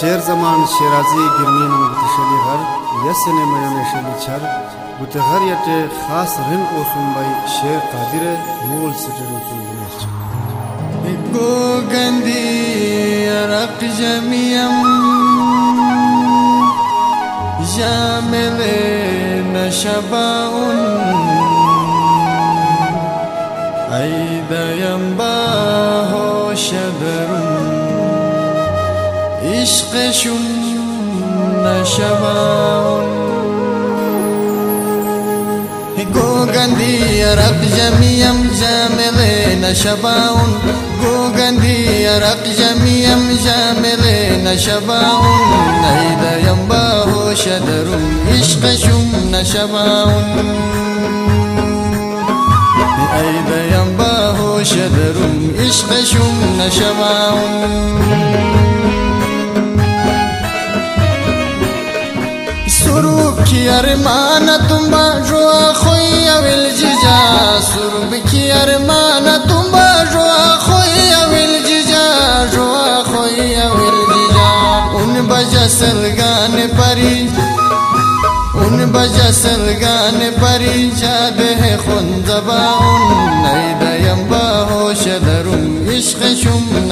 شیر زمان شیرازی گرمین مبتشلی غر یسن میون شلی چر بوت غر یت خاص رن اوسم بای شیر قادر مول سټر اوسم بنرچ گو گندی رق جمیم جامل نشباون عيد ينباه شدرون عشق شم نشباون گو گندی رق جمیم جامل نشباون گو گندی رق جمیم جامل نشباون نید ينباه شدرون عشق شم نشباون أيد ينباه شدر عشق شم نشباون سرو کی ارمان تم با جو خو یویل ججا سرو کی ارمان تم با جو خو یویل ججا جو خو یویل ججا ان بجا سل پری. ان بجا سل پری. شاد ہے خوندبا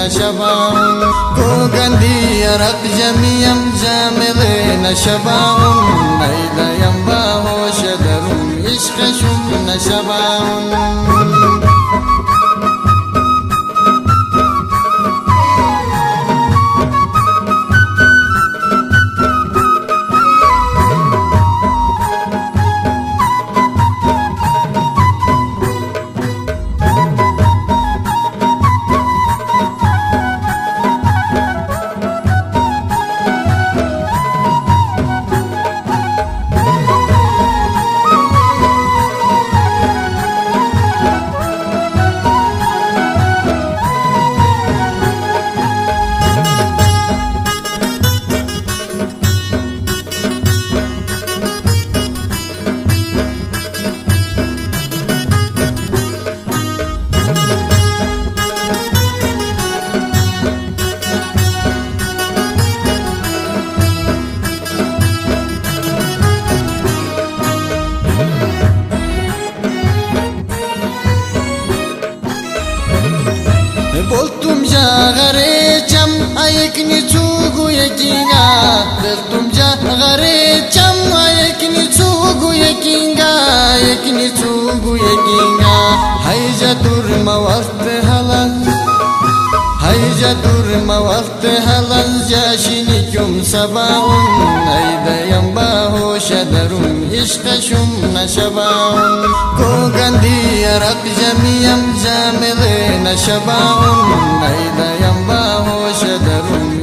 نشبان گو گندی رق جمیم جامل نشبان نیدا یمبا ہو شدرم Buldum jağarıçam ayıkni çugu yekinga Kırdım jağarıçam ayıkni çugu yekinga Ayıkni çugu yekinga Hayca durma vardı هايجا دور ما وقت هلا جاشيني كم سباون ايدا ينباهو شدرون عشق شم نشباون کو گندي رق جميم جامل نشباون ايدا ينباهو شدرون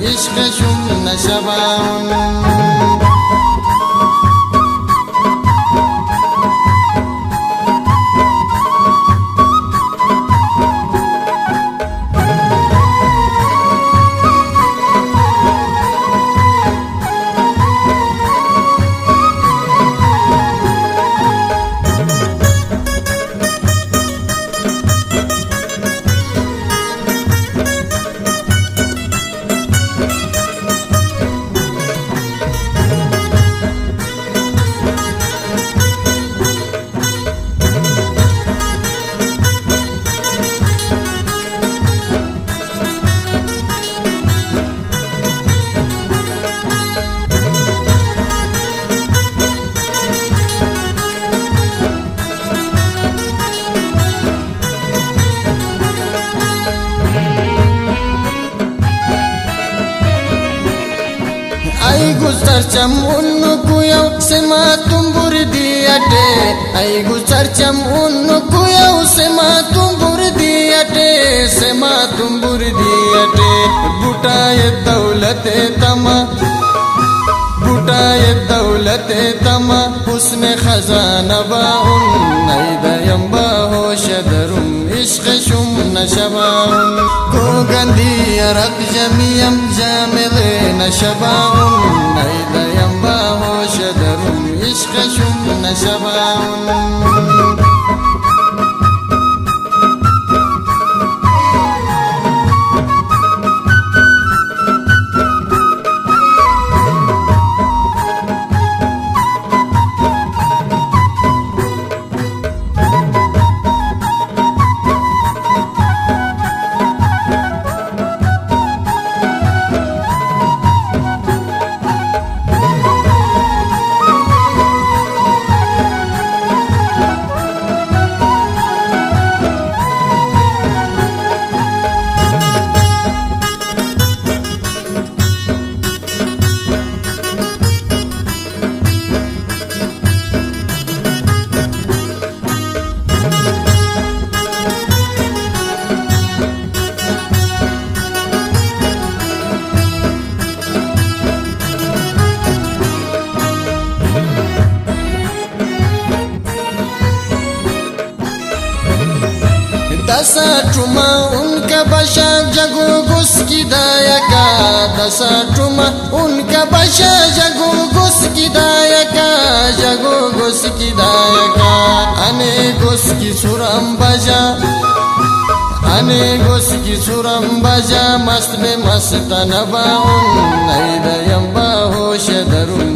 ചർച്ചം ഒന്നുക്കുയൗ സെമാത്തുംപുരുതിയട്ടെ ഐഗു ചർച്ചം ഒന്നുക്കുയൗ സെമാത്തുംപുരുതിയട്ടെ സെമാത്തുംപുരുതിയട്ടെ ബുട്ടായ ദൗലത്തെ തമ بوټای دولت تم حسن خزانه با اون نیدیم با هوش درم عشق husne khazana baun naida yamba ho shadarum ishq shum nashabaun go टुमा उनका बशा जगो गुस की दायका दसा टुमा उनका बशा जगो गुस की दायका जगो गुस की। दायका अने गुस की सुरम बजा, अने गुस की सुरम बजा, मस्त में मस्त नबाउन नैदयम बाहोश दरुन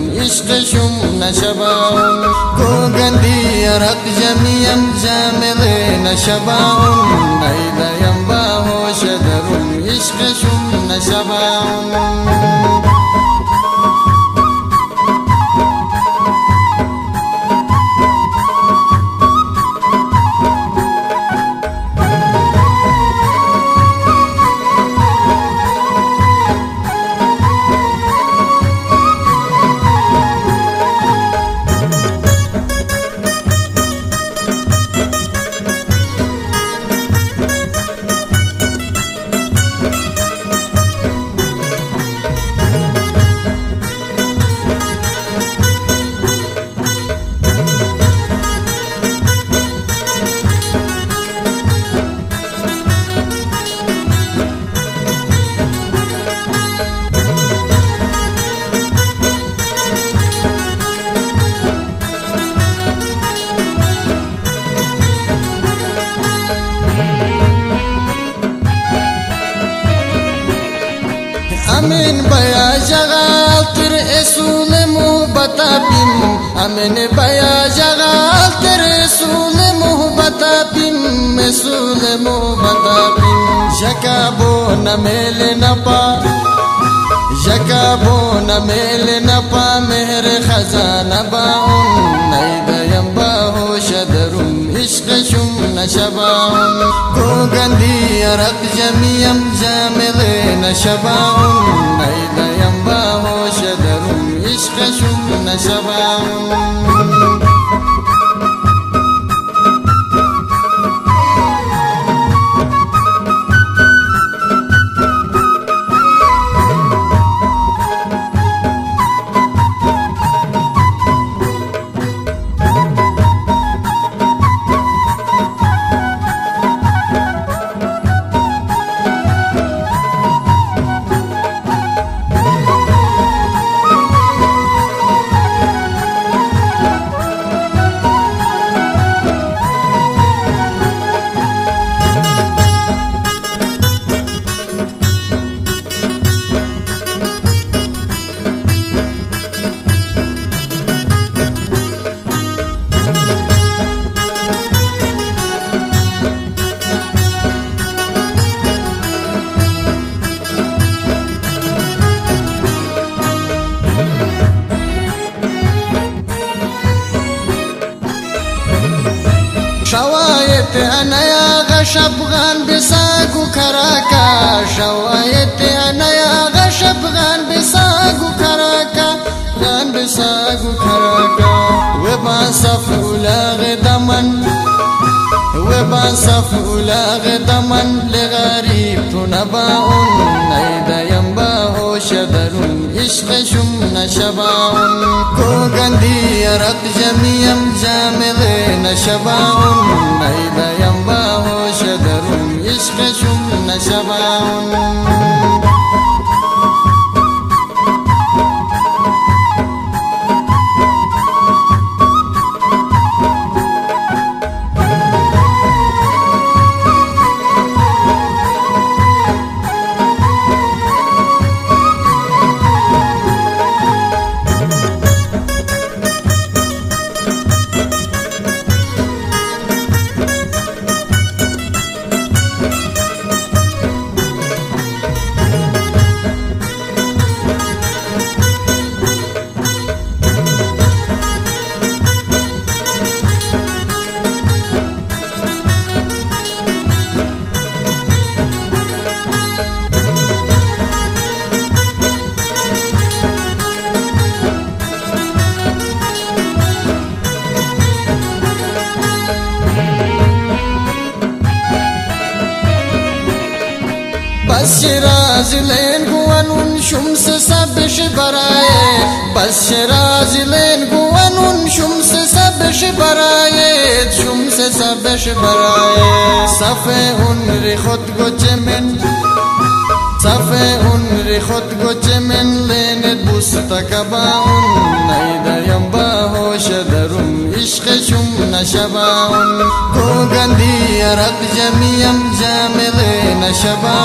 गंदी जामिल شبع بيد ينباه شجر يشقش نشبا अमीन बया जगाल तेरे एसूल मोहब्बता पिम अमीन बया जगाल तेरे एसूल मोहब्बता पिम एसूल मोहब्बता पिम जकाबो न मेले न पा जकाबो न मेले न पा मेहर खजाना बाउन नैदयम شباهم روغندي يا رب جميعهم جاملين شباهم ينباهو شدرهم يشخشون شباهم ويتي أنا يا غشب أفغان بساق وكراكاش ويتي أنا يا غشب أفغان بساق وكراكا غان بساق وكراكا وبان صف ولا غدمن وبان صف ولا غدمن لغريب تنباؤن نيدا ينباهو شدرون عشق شم نشباؤن كو غندي رق جميع جامغ جامل نشباؤن نيدا ينباه شدر عشق شم بس راز لین گوانون شمس سبش برای. بس راز لین گوانون شمس سبش برای. شمس سبش برای. صف ری خود گوچه من. صف ری خود گوچه من. لین بوستا کباون. درم یم باهوش نشبا اون نشباون. گوگندی رب جمیم جامل نشباون.